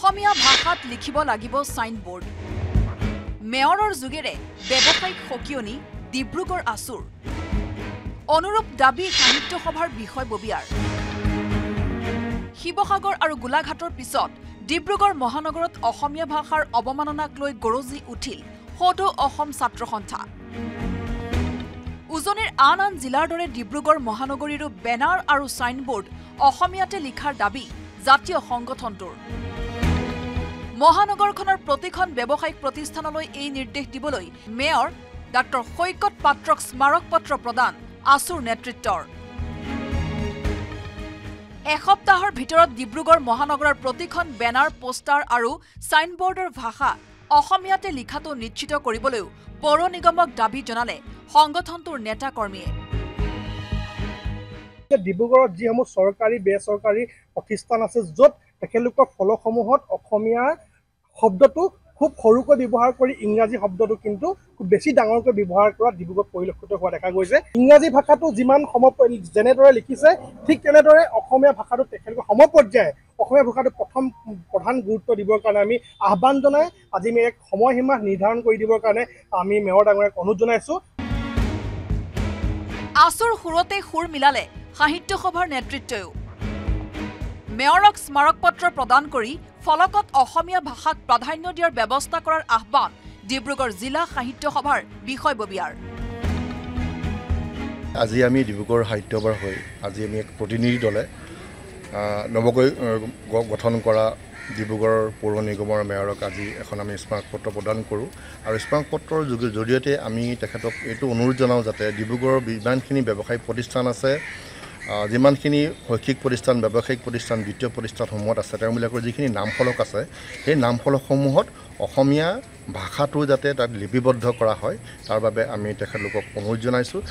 অসমীয়া ভাষাত লিখিব লাগিব ছাইনবোৰ্ড। মেয়ৰৰ যোগেৰে ব্যৱসায়িক সকিয়নি ডিব্ৰুগড় আছুৰ। অনুৰূপ দাবী সাহিত্য সভাৰ বিষয়ববীয়াৰ শিৱসাগৰ আৰু গোলাঘাটৰ পিছত ডিব্ৰুগড় মহানগৰত অসমীয়া ভাষাৰ অৱমাননাক লৈ গৰজি উঠিল সদৌ অসম ছাত্ৰ সন্থা। উজনিৰ আন আন জিলাৰ দৰে ডিব্ৰুগড় মহানগৰীৰো বেনাৰ আৰু ছাইনবোৰ্ড অসমীয়াতে লিখাৰ দাবী জাতীয় সংগঠনটোৰ। মহানগৰখনৰ প্ৰতিখন ব্যৱসায়িক প্ৰতিষ্ঠানলৈ এই নিৰ্দেশ দিবলৈ মেয়ৰ ডাঃ সৈকত পাত্ৰক স্মাৰক পত্ৰ প্ৰদান আছুৰ নেতৃত্বৰ। এসপ্তাহৰ ভিতৰত ডিব্ৰুগড় মহানগৰৰ প্ৰতিখন বেনাৰ পোষ্টাৰ আৰু ছাইনবোৰ্ডৰ ভাষা অসমীয়াতে লিখাটো নিশ্চিত কৰিবলৈও পৌৰ নিগমক দাবী জনালে সংগঠনটোৰ নেতা কৰ্মীয়ে ডিব্ৰুগড়ত যিসমূহ চৰকাৰী বেচৰকাৰী প্ৰতিষ্ঠান আছে য'ত তেখেতলোকৰ ফলকসমূহত অসমীয়া শব্দটো খুব সৰুকৈ ব্যৱহাৰ কৰি ইংৰাজী শব্দটো কিন্তু খুব বেছি ডাঙৰকৈ ব্যৱহাৰ কৰা ডিব্ৰুগড়ত পৰিলক্ষিত হোৱা দেখা গৈছে। ইংৰাজী ভাষাটো যিমান সম যেনেদৰে লিখিছে ঠিক তেনেদৰে অসমীয়া ভাষাটো তেখেতলোকে সমপৰ্যায়ে অসমীয়া ভাষাটো প্ৰথম প্ৰধান গুৰুত্ব দিবৰ কাৰণে আমি আহ্বান জনাই আজি আমি এক সময়সীমা নিৰ্ধাৰণ কৰি দিবৰ কাৰণে আমি মেয়ৰ ডাঙৰীয়াক অনুৰোধ জনাইছোঁ। আছুৰ সুৰতে সুৰ মিলালে সাহিত্য সভাৰ নেতৃত্বও মেয়ৰক স্মাৰক পত্ৰ প্ৰদান কৰি ফলকত অসমীয়া ভাষাক প্ৰাধান্য দিয়াৰ ব্যৱস্থা কৰাৰ আহ্বান ডিব্ৰুগড় জিলা সাহিত্য সভাৰ বিষয়ববীয়াৰ আজি আমি ডিব্ৰুগড় সাহিত্য সভাৰ হৈ আজি আমি এক প্ৰতিনিধি দলে নৱকৈ গঠন কৰা ডিব্ৰুগড় পৌৰ নিগমৰ মেয়ৰক আজি এখন আমি স্মাৰক পত্ৰ প্ৰদান কৰোঁ। আৰু স্মাৰক পত্ৰৰ জৰিয়তে আমি তেখেতক এইটো অনুৰোধ জনাওঁ যাতে ডিব্ৰুগড়ৰ যিমানখিনি ব্যৱসায়িক প্ৰতিষ্ঠান আছে যিমানখিনি শৈক্ষিক প্ৰতিষ্ঠান ব্যৱসায়িক প্ৰতিষ্ঠান বিত্তীয় প্ৰতিষ্ঠানসমূহত আছে তেওঁবিলাকৰ যিখিনি নাম ফলক আছে সেই নাম ফলকসমূহত অসমীয়া ভাষাটো যাতে তাত লিপিবদ্ধ কৰা হয় তাৰ বাবে আমি তেখেতলোকক অনুৰোধ জনাইছোঁ।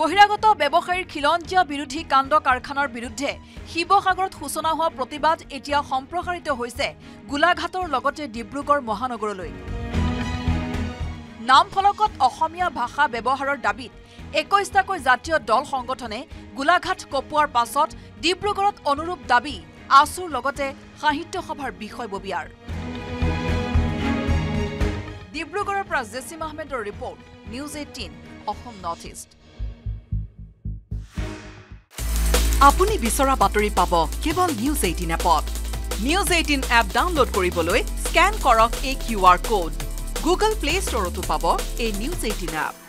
বহিৰাগত ব্যৱসায়ীৰ খিলঞ্জীয়া বিৰোধী কাণ্ড কাৰখানাৰ বিৰুদ্ধে শিৱসাগৰত সূচনা হোৱা প্ৰতিবাদ এতিয়া সম্প্ৰসাৰিত হৈছে গোলাঘাটৰ লগতে ডিব্ৰুগড় মহানগৰলৈ। নামফলকত অসমীয়া ভাষা ব্যৱহাৰৰ দাবীত একৈশটাকৈ জাতীয় দল সংগঠনে গোলাঘাট কপোৱাৰ পাছত ডিব্ৰুগড়ত অনুৰূপ দাবী আছুৰ লগতে সাহিত্য সভাৰ বিষয়ববীয়াৰ ডিব্ৰুগড়ৰ পৰা জেছিম আহমেদৰ report news eighteen Assam north east. আপুনি বিচৰা বাতৰি পাব কেৱল নিউজ এইটিন এপত। নিউজ এইটিন এপ ডাউনলোড কৰিবলৈ স্কেন কৰক এই Q R code. Google play ষ্টৰতো পাব এই নিউজ এইটিন এপ।